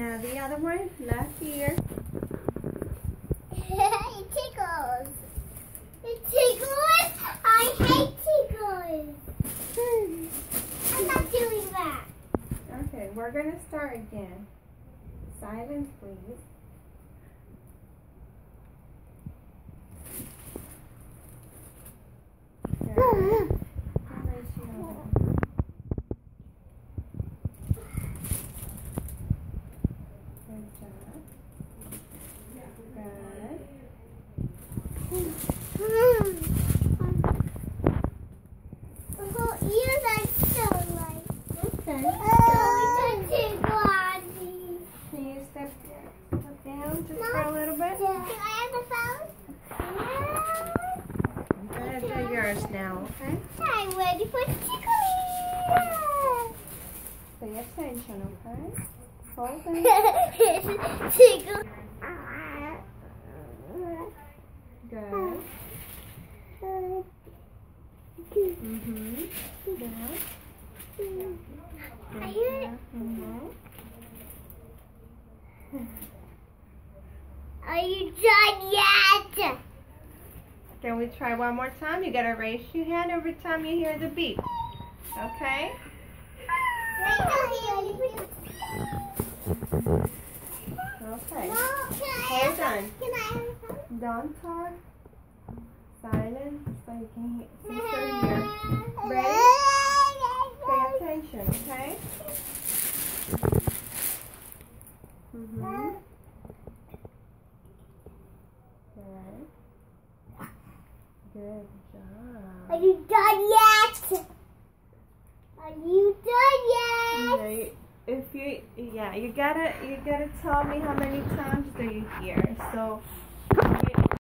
Now the other one, left ear. it tickles. It tickles. I hate tickles. Hmm. I'm not doing that. Okay, we're gonna start again. Silence, please. Good. Horatio. Good job. Good. Oh, ears are so light. Okay. Oh, it's a tickle on me. Can you step, step down just for a little bit? Can I have the phone? I'm gonna do yours now, okay? I'm ready for tickling. Pay attention, okay? Hold it. Tickle. Good. Mm-hmm. Good. I hear it. Mm-hmm. Are you done yet? Can we try one more time? You gotta raise your hand every time you hear the beep. Okay? Okay. Hold on. Can I have a phone? Don't talk. Silence so you can hear. Ready? Pay attention, okay? Mm-hmm. Good. Good Are you done yet? Are you done yet? you- if you, yeah, you gotta, you gotta tell me how many times do you hear. So,